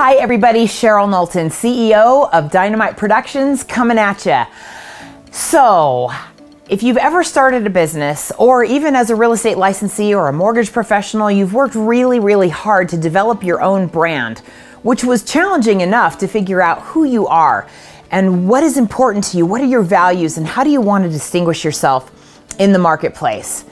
Hi, everybody. Cheryl Knowlton, CEO of Dynamite Productions, coming at you. So, if you've ever started a business, or even as a real estate licensee or a mortgage professional, you've worked really, really hard to develop your own brand, which was challenging enough to figure out who you are and what is important to you, what are your values, and how do you want to distinguish yourself in the marketplace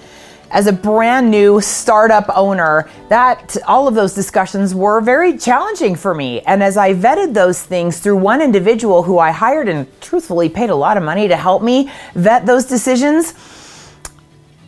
as a brand new startup owner, that all of those discussions were very challenging for me. And as I vetted those things through one individual who I hired and truthfully paid a lot of money to help me vet those decisions,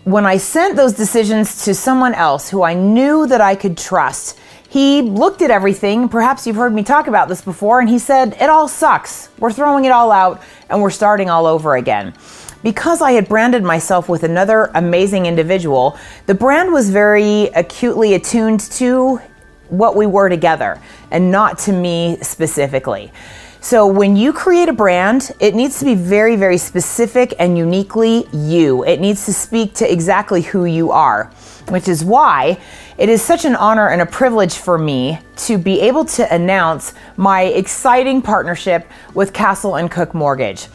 when I sent those decisions to someone else who I knew that I could trust, he looked at everything. Perhaps you've heard me talk about this before, and he said, It all sucks. We're throwing it all out and we're starting all over again because I had branded myself with another amazing individual, the brand was very acutely attuned to what we were together and not to me specifically. So when you create a brand, it needs to be very, very specific and uniquely you. It needs to speak to exactly who you are, which is why it is such an honor and a privilege for me to be able to announce my exciting partnership with Castle and Cooke Mortgage.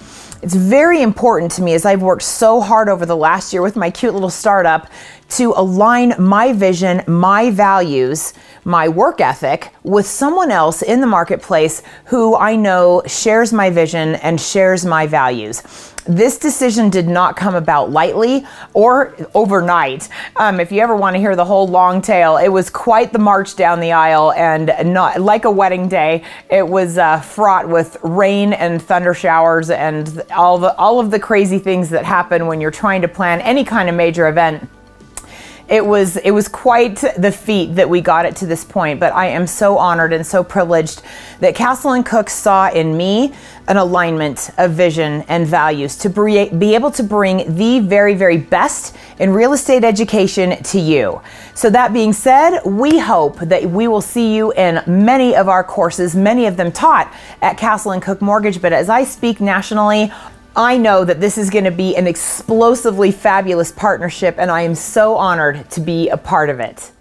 It's very important to me as I've worked so hard over the last year with my cute little startup to align my vision, my values, my work ethic with someone else in the marketplace who I know shares my vision and shares my values. This decision did not come about lightly or overnight. Um, if you ever want to hear the whole long tale, it was quite the march down the aisle and not like a wedding day. It was uh, fraught with rain and thunder showers and all the all of the crazy things that happen when you're trying to plan any kind of major event it was it was quite the feat that we got it to this point but i am so honored and so privileged that castle and cooke saw in me an alignment of vision and values to be able to bring the very very best in real estate education to you. So that being said we hope that we will see you in many of our courses. Many of them taught at castle and cooke mortgage but as i speak nationally I know that this is going to be an explosively fabulous partnership, and I am so honored to be a part of it.